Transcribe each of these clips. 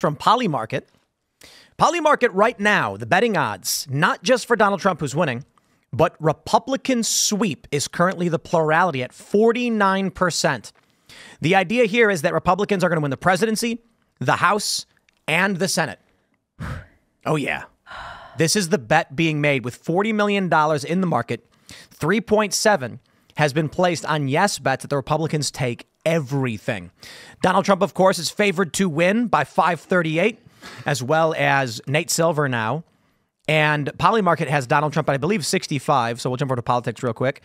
from Polymarket. Polymarket right now, the betting odds, not just for Donald Trump who's winning, but Republican sweep is currently the plurality at 49%. The idea here is that Republicans are going to win the presidency, the House, and the Senate. Oh, yeah. This is the bet being made with $40 million in the market. 3.7 has been placed on yes bets that the Republicans take everything. Donald Trump, of course, is favored to win by 538, as well as Nate Silver now. And Polymarket has Donald Trump at, I believe, 65. So we'll jump over to politics real quick.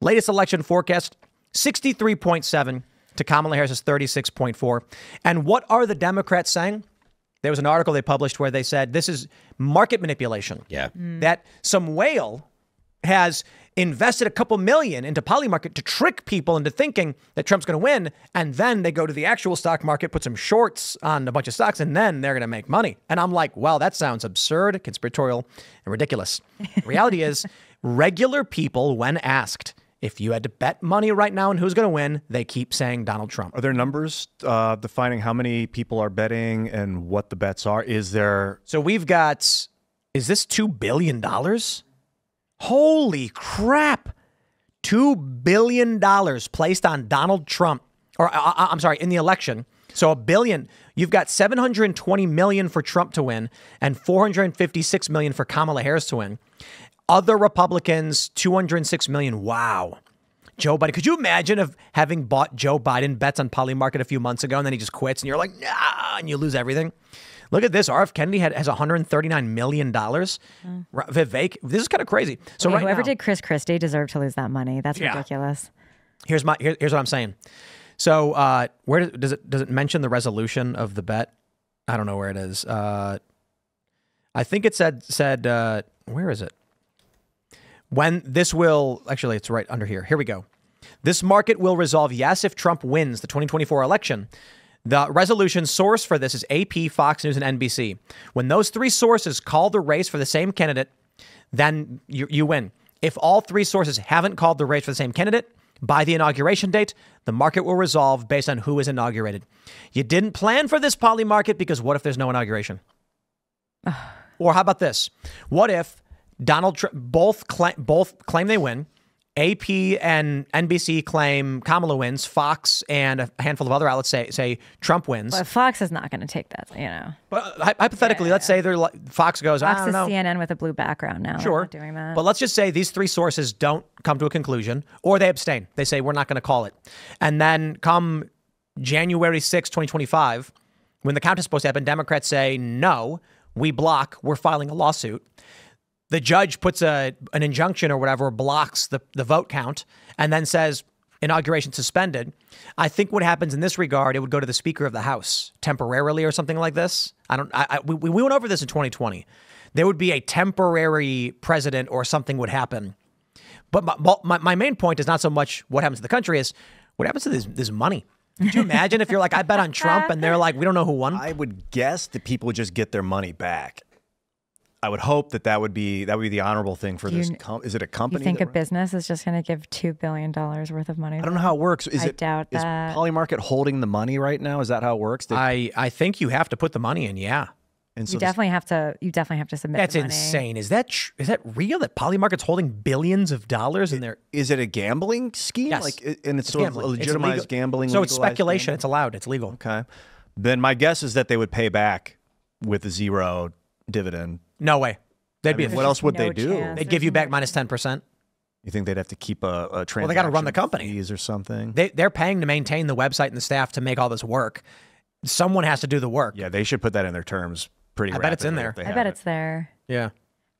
Latest election forecast 63.7 to Kamala Harris is 36.4. And what are the Democrats saying? There was an article they published where they said this is market manipulation. Yeah. That some whale has invested a couple million into Polymarket to trick people into thinking that Trump's going to win. And then they go to the actual stock market, put some shorts on a bunch of stocks, and then they're going to make money. And I'm like, well, that sounds absurd, conspiratorial, and ridiculous. Reality is, regular people, when asked, if you had to bet money right now on who's going to win, they keep saying Donald Trump. Are there numbers uh, defining how many people are betting and what the bets are? Is there? So we've got, is this $2 billion? Holy crap. $2 billion placed on Donald Trump, or uh, uh, I'm sorry, in the election. So a billion, you've got 720 million for Trump to win and 456 million for Kamala Harris to win. Other Republicans, 206 million. Wow. Joe Biden. Could you imagine of having bought Joe Biden bets on Polymarket a few months ago and then he just quits and you're like, nah, and you lose everything? Look at this. RF Kennedy had, has 139 million dollars. Vivek, this is kind of crazy. So Wait, right whoever now, did Chris Christie deserved to lose that money. That's Yeah. ridiculous. here's my here, here's what I'm saying. So uh, where does, does it does it mention the resolution of the bet? I don't know where it is. Uh, I think it said said uh, where is it? When this will actually it's right under here. Here we go. This market will resolve yes if Trump wins the 2024 election. The resolution source for this is AP, Fox News, and NBC. When those three sources call the race for the same candidate, then you, you win. If all three sources haven't called the race for the same candidate by the inauguration date, the market will resolve based on who is inaugurated. You didn't plan for this Polymarket because what if there's no inauguration? or how about this? What if Donald Trump both cla- both claim they win? AP and NBC claim Kamala wins. Fox and a handful of other outlets say say Trump wins. But Fox is not going to take that, you know. But uh, hy- hypothetically, let's say they're like, Fox goes. I Fox don't is know. CNN with a blue background now. Sure. not doing that. But let's just say these three sources don't come to a conclusion or they abstain. They say, we're not going to call it. And then come January 6, 2025, when the count is supposed to happen, Democrats say, no, we block, we're filing a lawsuit. The judge puts a, an injunction or whatever, blocks the, the vote count, and then says, inauguration suspended. I think what happens in this regard, it would go to the Speaker of the House temporarily or something like this. I don't. I, I, we, we went over this in 2020. There would be a temporary president or something would happen. But my, my, my main point is not so much what happens to the country is what happens to this, this money. Could you imagine if you're like, I bet on Trump and they're like, we don't know who won? I would guess that people would just get their money back. I would hope that that would be that would be the honorable thing for Do this. you- Com- is it a company? you think a business is just going to give $2 billion worth of money? I don't know how it works. Is I it doubt is that. Polymarket holding the money right now? Is that how it works? They- I, I think you have to put the money in. Yeah. and You this- definitely have to. You definitely have to submit. That's the money. insane. Is that tr- is that real that Polymarket's holding billions of dollars in there. Is it a gambling scheme? Yes. Like, and it's, It's sort gambling. of a It's legitimized illegal. gambling. So it's speculation. gambling? It's allowed. It's legal. Okay. Then my guess is that they would pay back with a zero dividend. No way. They'd I be. mean, what else would no they do? chance. They'd give you back minus ten percent. You think they'd have to keep a, a transaction they gotta run the company. fees or something? They they're paying to maintain the website and the staff to make all this work. Someone has to do the work. yeah, they should put that in their terms pretty. I bet it's in rapidly there. they I have bet it. it's there. Yeah.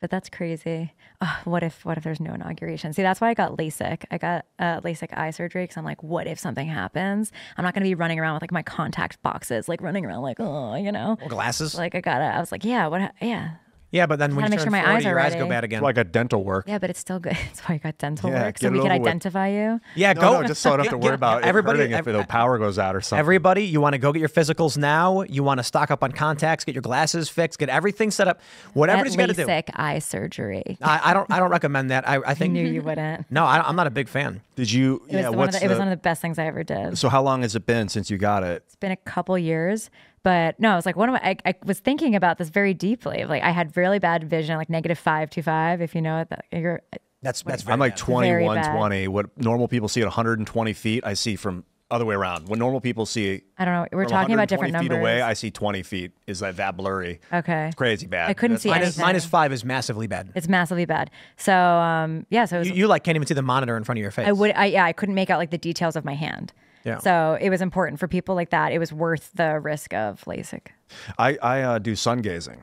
But that's crazy. Ugh, what if what if there's no inauguration? See, that's why I got LASIK. I got uh, LASIK eye surgery because I'm like, what if something happens? I'm not gonna be running around with like my contact boxes, like running around like, oh, you know, Or glasses. like I gotta. I was like, yeah, what? ha- Yeah, yeah, but then when gotta you make turn sure my 40, eyes are your eyes go ready. bad again. It's like a dental work. yeah, but it's still good. That's why I got dental Yeah, work, so get we it could over with. identify you. yeah, No, go. no, just so I don't have to worry about it everybody. hurting if ev- the power goes out or something. Everybody, you want to go get your physicals now. You want to stock up on contacts, get your glasses fixed, get everything set up. Whatever At you got to do. LASIK eye surgery. I, I don't. I don't recommend that. I, I I think. knew you wouldn't. No, I, I'm not a big fan. Did you? It was, yeah. one of What's the, it was one of the best things I ever did. so how long has it been since you got it? It's been a couple years, But no, I was like, one of my, I, I was thinking about this very deeply. Like I had really bad vision, like five to five, If you know it, that you're That's that's very I'm like bad. 21, 20. What normal people see at 120 feet, I see from other way around. When normal people see I don't know. We're talking about 120 different feet numbers. away, I see 20 feet. Is that that blurry? okay. It's crazy bad. I couldn't That's see Minus, anything. minus five is massively bad. It's massively bad. So um, yeah, so it was, You, you like can't even see the monitor in front of your face. I would, I yeah, I couldn't make out like the details of my hand. Yeah. So it was important for people like that. It was worth the risk of LASIK. I, I uh, do sun gazing.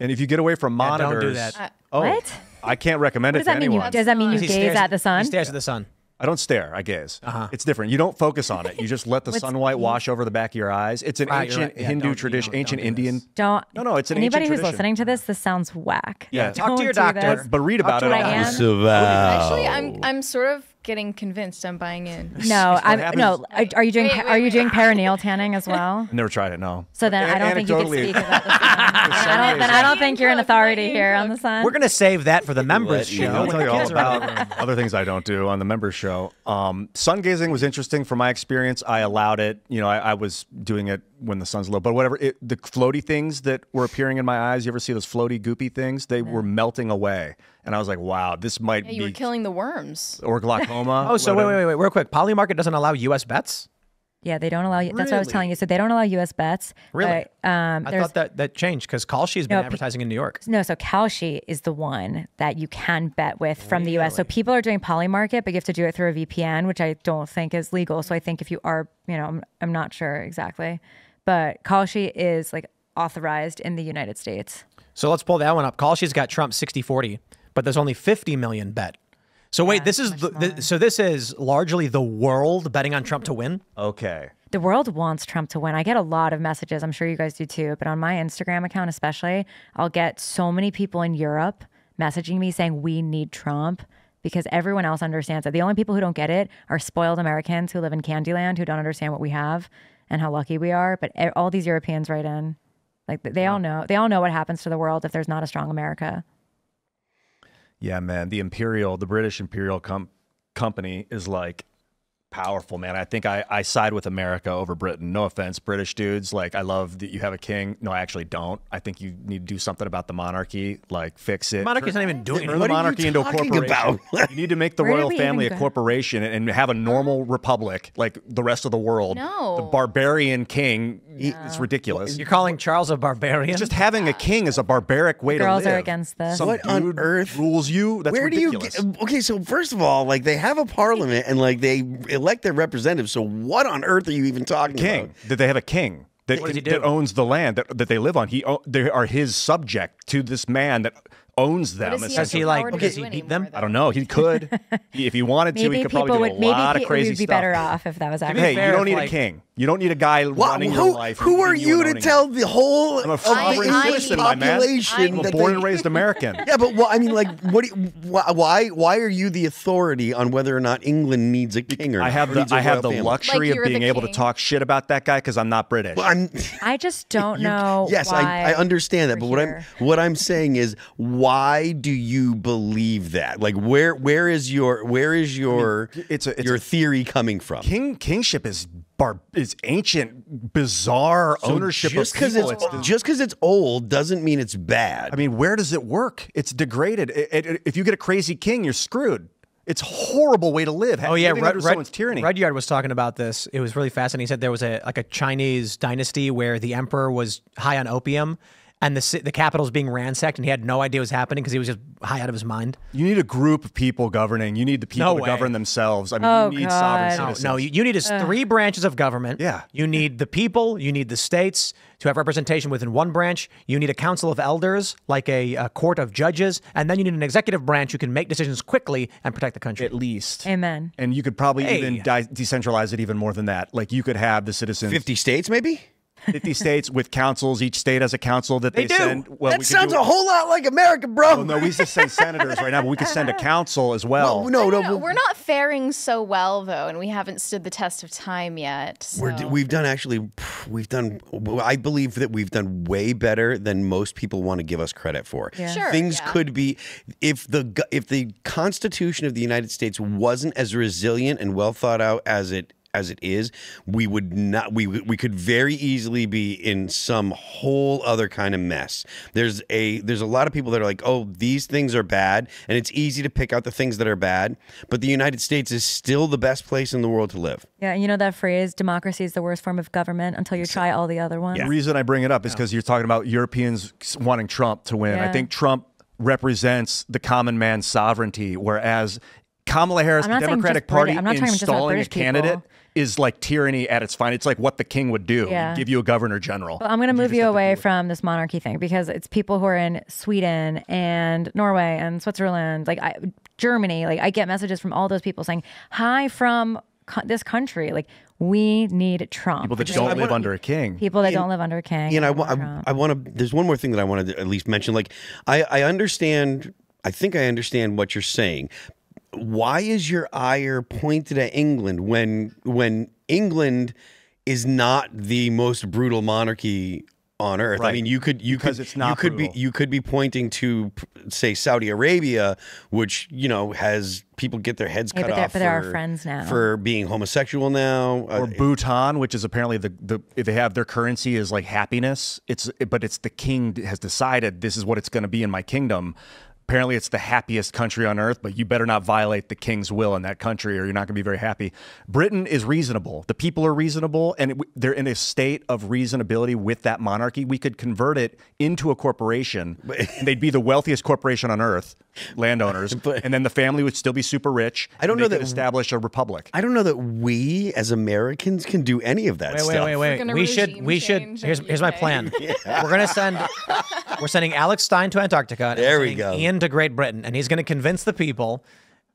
And if you get away from Yeah, don't monitors, do that. oh, What? I can't recommend What it does to that mean? You, does that mean you He gaze stares- at the He sun? stares at the sun. I don't stare. I gaze. It's different. You don't focus on it. You just let the What's- sunlight wash over the back of your eyes. It's an Right, you're ancient right. Yeah, Hindu don't- you tradition, don't- ancient don't do Indian. this. Don't. No, no, it's an anybody who's tradition. listening to this. This sounds whack. Yeah. Talk to Don't your do doctor. this. But read Talk about to it. an on- aunt. Actually, I'm I'm sort of getting convinced. I'm buying in. No, I'm no. Are, are you doing? Wait, wait, are you wait. doing perineal tanning as well? Never tried it. No. So then I don't think you can speak about the sun. I don't, then I don't think you're an authority here on the sun. We're gonna save that for the members show. I'll tell you all kids are in the about other things I don't do on the members show. Um, sun gazing was interesting from my experience. I allowed it. You know, I, I was doing it when the sun's low, but whatever. It, the floaty things that were appearing in my eyes. You ever see those floaty, goopy things? They were melting away, and I was like, "Wow, this might Yeah, you be were killing the worms. or glaucoma." Oh, so wait, whatever. wait, wait, real quick. Polymarket doesn't allow U.S. bets. yeah, they don't allow you. That's what I was telling you. So they don't allow U.S. bets. Really? But, um, I thought that that changed because Kalshi's been No, advertising in New York. No, so Kalshi is the one that you can bet with from the US. So people are doing Polymarket, but you have to do it through a VPN, which I don't think is legal. So I think if you are, you know, I'm, I'm not sure exactly. But Kalshi is like authorized in the United States. So let's pull that one up. Kalshi's got Trump 60-40, but there's only 50 million bet. So wait, this is the, the, so this is largely the world betting on Trump to win. Okay. The world wants Trump to win. I get a lot of messages. I'm sure you guys do too. But on my Instagram account, especially, I'll get so many people in Europe messaging me saying, We need Trump because everyone else understands it. The only people who don't get it are spoiled Americans who live in Candyland who don't understand what we have and how lucky we are. But all these Europeans write in. Like they all know. They all know what happens to the world if there's not a strong America. Yeah, man. The imperial, the British imperial com- company is like powerful, man. I think I, I side with America over Britain. No offense, British dudes. Like, I love that you have a king. No, I actually don't. I think you need to do something about the monarchy, like fix it. Monarchy's not even doing Turn it. the What are you monarchy into a talking corporation. about? you need to make the Where royal family a go? corporation and, and have a normal republic like the rest of the world. No. The barbarian king, it's ridiculous. You're calling Charles a barbarian? Just having a king is a barbaric way Girls to are live. against this. Some What on earth? rules you? That's Where ridiculous. do you get? Okay, so first of all, like they have a parliament and like they elect their representatives. So what on earth are you even talking about? king about? that they have a king that, What does he that owns the land that, that they live on. He they are his subject to this man that owns them. does he It's- have he like? power to Does he beat anymore, them? though? I don't know. He could, if he wanted to, Maybe he could people probably would. do a lot Maybe of he crazy would be better off if that was actually. Hey, fair, you don't need like- a king. You don't need a guy What, running who your life. who are leading you to tell it. the whole I'm a of free the English English citizen, my population I'm a born they- and raised American. Yeah, but well, I mean, like, what? Do you, why, why? Why are you the authority on whether or not England needs a king or I not, have the needs a I have the luxury of being able to talk shit about that guy because I'm not British. I'm, just don't know. yes, I, I understand that, but what I'm what I'm saying is, why do you believe that? Like, where where is your where is your it's a- it's your a- theory coming from? King kingship is bar is ancient, bizarre ownership just of because people. it's just because it's old doesn't mean it's bad. I mean, where does it work? It's degraded. It- it- if you get a crazy king, you're screwed. It's a horrible way to live. Oh yeah, Living Red, under Red, someone's tyranny. Rudyard was talking about this. It was really fascinating. He said there was a like a Chinese dynasty where the emperor was high on opium, and the the capital's being ransacked, and he had no idea what was happening because he was just high out of his mind. You need a group of people governing. You need the people No to way. govern themselves. I mean, Oh, you need God. sovereign No, citizens. no, you, you need is three branches of government. Yeah. You need the people, you need the states to have representation within one branch. You need a council of elders, like a, a court of judges, and then you need an executive branch who can make decisions quickly and protect the country. at least. Amen. And you could probably Hey. even di- decentralize it even more than that. Like you could have the citizens, 50 states, maybe. 50 states with councils. Each state has a council that they, They do. send. Well, that we sounds do- a whole lot like America, bro. Oh, no, we just send senators right now, but we could send a council as well. Well, no, no, No, but we're not faring so well though, and we haven't stood the test of time yet. We're, so- we've done actually, we've done. I believe that we've done way better than most people want to give us credit for. Yeah. Sure, Things yeah. could be, if the if the Constitution of the United States wasn't as resilient and well thought out as it as it is, we would not. We we could very easily be in some whole other kind of mess. There's a there's a lot of people that are like, oh, these things are bad, and it's easy to pick out the things that are bad. But the United States is still the best place in the world to live. Yeah, and you know that phrase, democracy is the worst form of government until you try all the other ones. The reason I bring it up is because you're talking about Europeans wanting Trump to win. I think Trump represents the common man's sovereignty, whereas Kamala Harris, I'm the Democratic just British- Party, I'm not talking just about installing a British people. Candidate is like tyranny at its finest. It's like what the king would do. Yeah. Give you a governor general. Well, I'm going to move you away from this monarchy thing because it's people who are in Sweden and Norway and Switzerland, like I, Germany. Like I get messages from all those people saying, "Hi from co- this country. Like we need Trump." People that don't live under a king. people that don't live under a king. And I, I, I want to. There's one more thing that I want to at least mention. Like, I, I understand. I think I understand what you're saying. Why is your ire pointed at England when when England is not the most brutal monarchy on earth? I mean, you could you Because could it's not you could brutal. be you could be pointing to say Saudi Arabia, which you know has people get their heads Yeah, cut but off but they're our for, friends now. for being homosexual now. Uh, or Bhutan, which is apparently the, the if they have their currency is like happiness. It's but it's the king has decided this is what it's going to be in my kingdom. Apparently, it's the happiest country on earth, but you better not violate the king's will in that country, or you're not going to be very happy. Britain is reasonable. The people are reasonable, and it, they're in a state of reasonability with that monarchy. We could convert it into a corporation, and they'd be the wealthiest corporation on earth, landowners, and then the family would still be super rich. I don't know that- establish a republic. I don't know that we as Americans can do any of that Wait, stuff. wait, wait, wait. We should, we should. Here's, here's my UK. plan. We're gonna send, we're sending Alex Stein to Antarctica. and There we're we sending go. Ian to Great Britain, and he's gonna convince the people,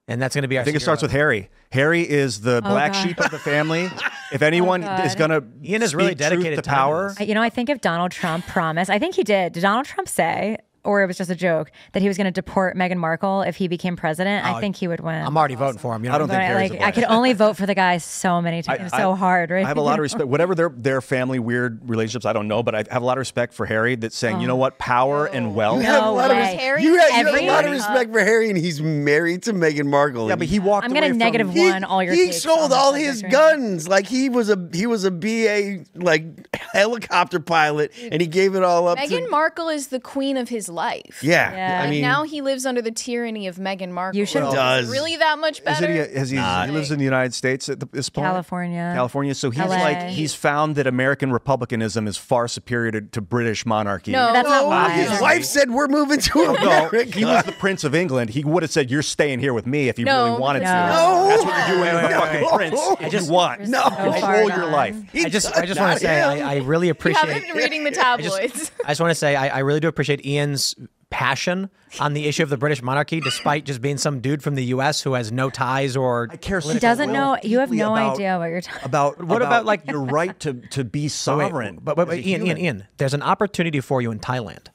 and that's gonna be our. I think it starts with Harry. Harry is the oh, black God. sheep of the family. Oh, if anyone God. is going to Ian is really dedicated to time power, You know, I think if Donald Trump promised, I think he did. Did Donald Trump say, or it was just a joke, that he was going to deport Meghan Markle if he became president? I oh, think he would win. I'm already voting for him. You know I don't what think But, Harry's like a I could only vote for the guy so many times, so hard, right? I have a lot of respect. Whatever their their family weird relationships, I don't know, but I have a lot of respect for Harry. That's saying, you oh. know what, power and wealth. You have a No lot of way. res- Harry you have, you have a lot of respect for Harry, and he's married to Meghan Markle. Yeah, but he walked. I'm away gonna from- negative he, one all your he takes sold on this all his right guns like he was a he was a BA like helicopter pilot, and he gave it all up. Meghan Markle is the queen of his life. yeah, Yeah. I mean, now he lives under the tyranny of Meghan Markle. You should- Is it Does. really that much Is better? it, has he, he lives in the United States at this point? California. California. So he's LA. like he's found that American republicanism is far superior to, to British monarchy. No, That's not Oh, why. his wife said we're moving to No, America. he was the Prince of England. He would have said, "You're staying here with me if you No. really wanted to." No. That's what you're doing with a fucking wait. prince. If you want, No. So control your gone. life. I just, I just want to say, I, I really you appreciate. haven't been reading the tabloids. I just want to say, I, I really do appreciate Ian's passion on the issue of the British monarchy, despite just being some dude from the U.S. who has no ties or. I care. He doesn't know. You have no about- idea what you're talking. about What about, like- your right to to be Wait, sovereign? but, but, but as a Ian, Ian. Ian, there's an opportunity for you in Thailand.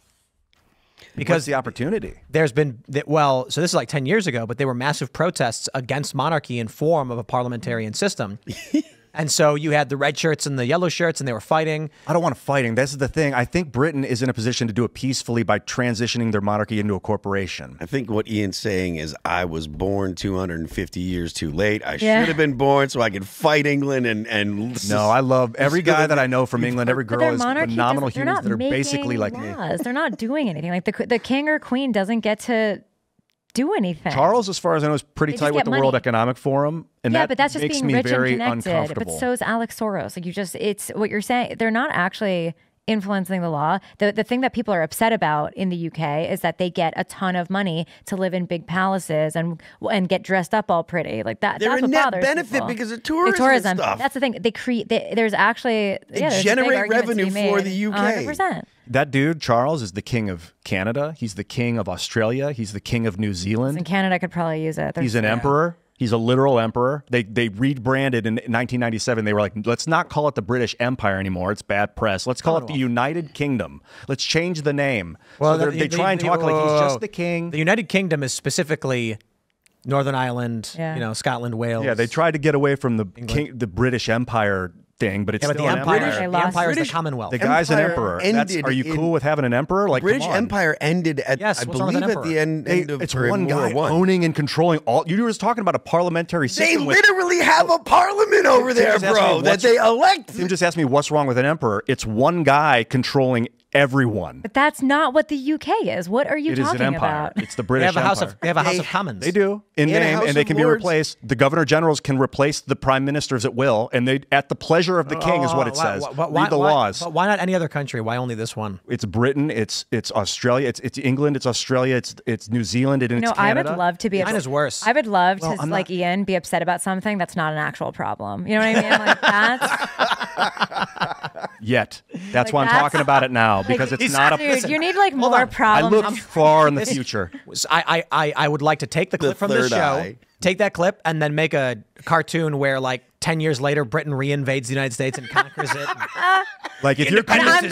Because Because the opportunity. there's been that well so this is like 10 years ago but there were massive protests against monarchy in form of a parliamentarian system and so you had the red shirts and the yellow shirts and they were fighting I don't want to fighting. This is the thing. I think Britain is in a position to do it peacefully by transitioning their monarchy into a corporation. I think what Ian's saying is I was born 250 years too late. I Yeah. should have been born so I could fight England and and No, I love every guy that I know from England. Every girl is phenomenal they're humans not that are basically making like me. laws. They're not doing anything. Like the the king or queen doesn't get to do anything. Charles, as far as I know, is pretty They tight with get the World. Economic Forum, and yeah, that but that's just makes being me rich very and connected. uncomfortable. But so is Alex Soros. Like you just, it's what you're saying. They're not actually influencing the law. The the thing that people are upset about in the UK is that they get a ton of money to live in big palaces and and get dressed up all pretty. Like that. They're that's a what net benefit people. because of Like tourism and tourism. stuff. That's the thing. They create. They, there's actually They yeah, there's generate argument to be revenue for the UK. 100%. That dude, Charles, is the king of Canada. He's the king of Australia. He's the king of New Zealand. And Canada could probably use it. He's There's- an emperor. He's a literal emperor. They they rebranded in 1997. They were like, let's not call it the British Empire anymore. It's bad press. Let's call it the United Kingdom. Let's change the name. so they're- the- they the- try and the- talk like he's just the king. the united kingdom is specifically northern ireland Yeah. you know scotland wales yeah, they tried to get away from the king, the British Empire thing, but it's Yeah, but the an empire, empire. They the lost. empire is the Commonwealth. The guy's an Empire emperor. That's, are you in- cool with having an emperor? Like, British come on. Empire ended at Yes, I what's wrong with believe an at the end, They- end of it's or one guy One. owning and controlling all. You were just talking about a parliamentary They system. with- literally have a parliament over there, just me bro, that they elect. Tim just asked me what's wrong with an emperor. It's one guy controlling everyone. But that's not what the UK is. What are you It is talking an empire. about? It's the they British have a house Empire. of they have a house They- of commons. They do in And a name, and they of can be replaced. The governor generals can replace the prime ministers at will, and they at the pleasure of the king is what it Oh, Why- says. why- why- Read the why- laws. But why not any other country? Why only this one? It's Britain. It's it's Australia. It's it's England. It's Australia. It's it's New Zealand. And You it's know, I Canada. would love to be. Mine is worse. I would love Well, to, I'm like not- Ian, be upset about something that's not an actual problem. You know what I mean? Like that's Yet. That's Like, why I'm talking about it now because it's not a. dude. you need like more on. I problems. look far in the future. I, I, I, I would like to take the clip from this third show, eye. take that clip, and then make a cartoon where, like, 10 years later, Britain reinvades the United States and conquers it. Like if you're And cool, I'm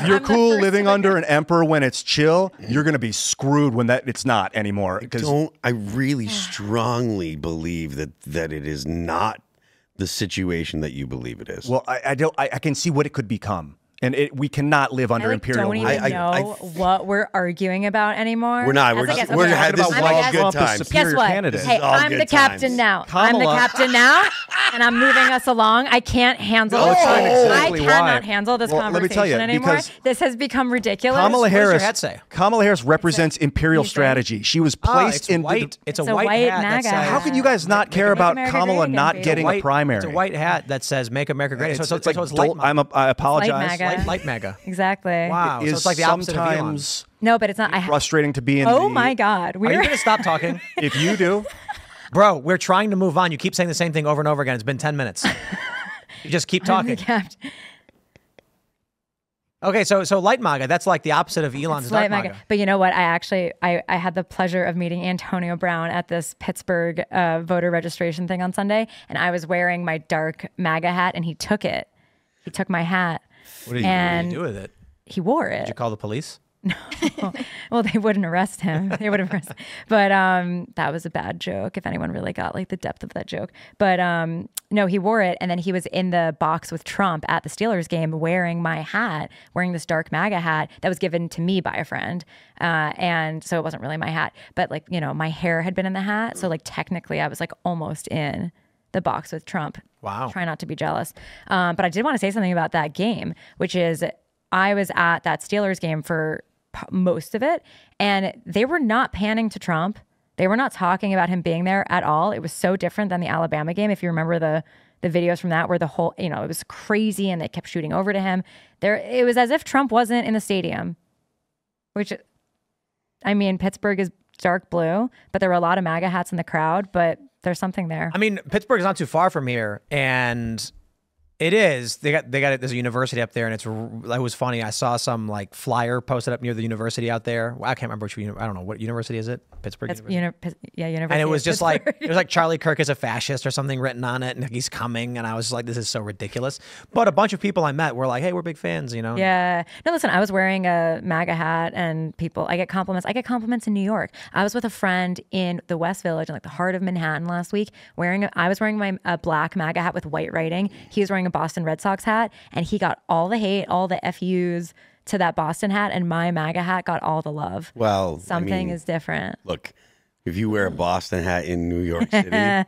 if you're I'm cool living to under an emperor when it's chill, you're gonna be screwed when that it's not anymore. Because don't I really strongly believe that that it is not the situation that you believe it is. well, I, I don't. I, I can see what it could become, and it, we cannot live I under like, imperial don't rule. even I- I- know I- what we're arguing about anymore. We're not. As We're a just- guest- we're okay, had- this I'm is a all guest. good Trump is times. superior Guess what? candidate. This Hey, is all I'm good the captain times. now. I'm the captain now, and I'm moving us along. I can't handle No, this. exactly I why. cannot handle this Well, let me conversation tell you, anymore. because This has become ridiculous. Kamala What does your Harris. say? Kamala Harris represents imperial strategy. She was Ah, placed it's in white. The, it's a It's a white, white hat says- how can you guys not care about Kamala not getting white, a primary? It's a white hat that says "Make America Great." It's, so, so, it's like so it's dol- light, I'm a, I apologize. MAGA. light, light MAGA. Exactly. Wow, so it's like the opposite of Elon. sometimes No, but it's not. I ha- frustrating to be in. oh the- my God. Are you We're going to stop talking? If you do, Bro, we're trying to move on. You keep saying the same thing over and over again. It's been 10 minutes. you just keep talking. captain. Okay, so so light MAGA, that's like the opposite of Elon's It's light MAGA. MAGA. But you know what? I actually I, I had the pleasure of meeting Antonio Brown at this Pittsburgh uh, voter registration thing on Sunday, and I was wearing my dark MAGA hat, and he took it. He took my hat, What did you, and do with it? he wore it. Did you call the police? No. well, they wouldn't arrest him. They would have arrested. But um, that was a bad joke. If anyone really got like the depth of that joke, but um, no, he wore it, and then he was in the box with Trump at the Steelers game, wearing my hat, wearing this dark MAGA hat that was given to me by a friend, uh, and so it wasn't really my hat, but like you know, my hair had been in the hat, so like technically, I was like almost in the box with Trump. Wow. Try not to be jealous. Um, but I did want to say something about that game, which is I was at that Steelers game for p- most of it, and they were not panning to Trump. They were not talking about him being there at all. It was so different than the Alabama game. If you remember the the videos from that, where the whole you know it was crazy and they kept shooting over to him. There, it was as if Trump wasn't in the stadium. Which, I mean, Pittsburgh is dark blue, but there were a lot of MAGA hats in the crowd. But there's something there. I mean, Pittsburgh is not too far from here, and it is. They got they got it. There's a university up there, and it's it was funny. I saw some like flyer posted up near the university out there. I can't remember which. I don't know what university is it. Pittsburgh. University? uni- yeah, University. and it was just like it was like Charlie Kirk is a fascist or something written on it, and he's coming. And I was like, this is so ridiculous. But a bunch of people I met were like, hey, we're big fans, you know. Yeah. No, listen, I was wearing a MAGA hat and people, I get compliments. I get compliments in New York. I was with a friend in the West Village in like the heart of Manhattan last week wearing, a, I was wearing my a black MAGA hat with white writing. He was wearing a Boston Red Sox hat and he got all the hate, all the FUs to that Boston hat. And my MAGA hat got all the love. Well, I Something mean, is different. Look, if you wear a Boston hat in New York City,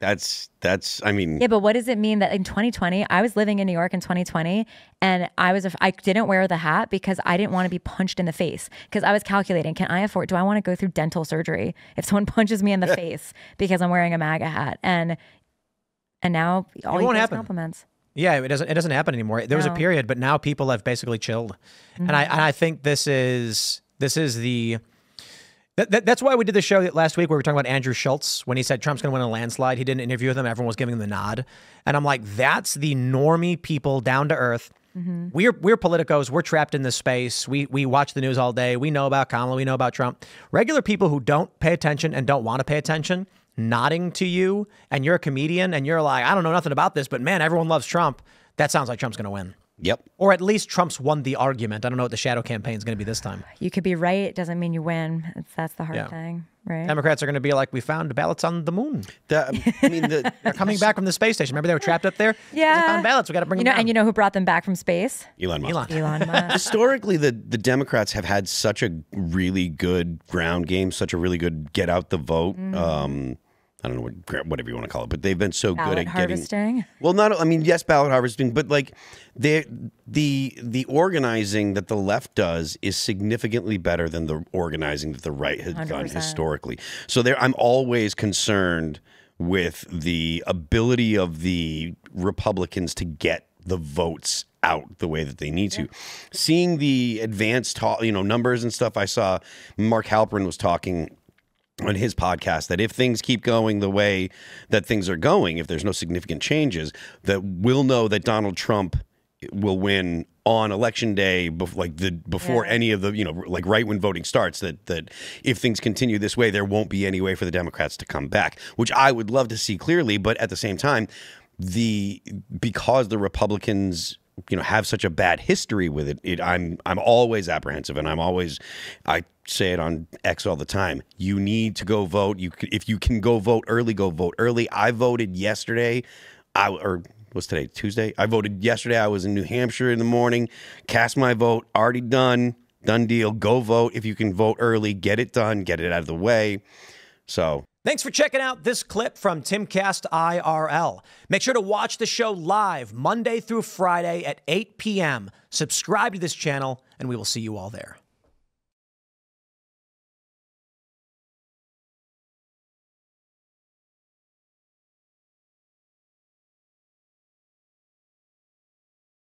that's that's. I mean, Yeah, but what does it mean that in 2020, I was living in New York in 2020, and I was I didn't wear the hat because I didn't want to be punched in the face because I was calculating, can I afford? Do I want to go through dental surgery if someone punches me in the face because I'm wearing a MAGA hat? And and now all you won't happen. compliments. Yeah, it doesn't. It doesn't happen anymore. There was a period, but now people have basically chilled, and I mm-hmm. and I think this is this is the. That, that, that's why we did the show last week where we were talking about Andrew Schulz when he said Trump's going to win a landslide. He did an interview with him. Everyone was giving him the nod, and I'm like, that's the normie people, down to earth. Mm-hmm. We're we're politicos. We're trapped in this space. We we watch the news all day. We know about Kamala. We know about Trump. Regular people who don't pay attention and don't want to pay attention, nodding to you, and you're a comedian, and you're like, I don't know nothing about this, but man, everyone loves Trump. That sounds like Trump's going to win, yep. or at least Trump's won the argument. I don't know what the shadow campaign is going to be this time. You could be right, doesn't mean you win. It's, that's the hard Yeah. thing. right? Democrats are going to be like, we found ballots on the moon. That, I mean, the, They're coming back from the space station. Remember they were trapped up there? Yeah. We found ballots. We got to bring you them know, down. and you know who brought them back from space? Elon Musk. Elon. Elon Musk. Historically, the, the Democrats have had such a really good ground game, such a really good get out the vote. Mm-hmm. Um, I don't know what whatever you want to call it, but they've been so Ballot good at getting. Well, not I mean yes, ballot harvesting, but like the the the organizing that the left does is significantly better than the organizing that the right has done 100%. historically. So there, I'm always concerned with the ability of the Republicans to get the votes out the way that they need to. Seeing the advanced, you know, numbers and stuff, I saw Mark Halperin was talking on his podcast that if things keep going the way that things are going, if there's no significant changes, that we'll know that Donald Trump will win on election day, like the before Yeah. any of the you know like right when voting starts. That that if things continue this way, there won't be any way for the Democrats to come back, which I would love to see clearly. But at the same time, the because the Republicans you know have such a bad history with it, it I'm I'm always apprehensive and I'm always I say it on X all the time. You need to go vote. You if you can go vote early, go vote early. I voted yesterday. I or what's today? Tuesday. I voted yesterday. I was in New Hampshire in the morning. Cast my vote. Already done. Done deal. Go vote if you can vote early. Get it done. Get it out of the way. So Thanks for checking out this clip from Timcast IRL. Make sure to watch the show live Monday through Friday at 8 p.m. Subscribe to this channel, and we will see you all there.